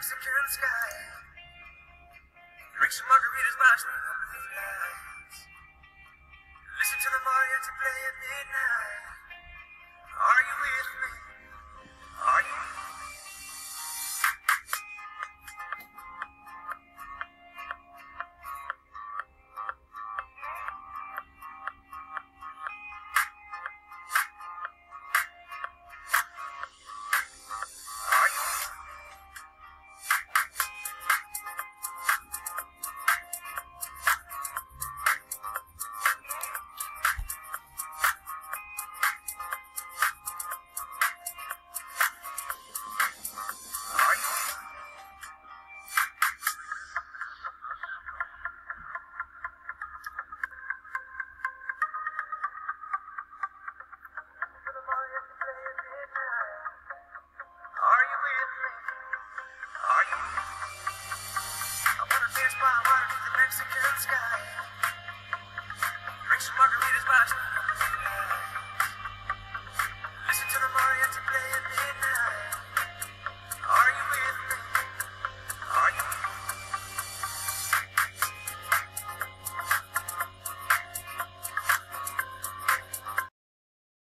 Mexican sky. Drink some margaritas, watch me the sky. fireworks in the Mexican sky. Drink some margaritas by